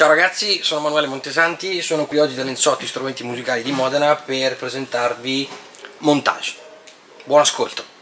Ciao ragazzi, sono Manuele Montesanti, sono qui oggi da Lenzotti Strumenti Musicali di Modena per presentarvi Montage. Buon ascolto!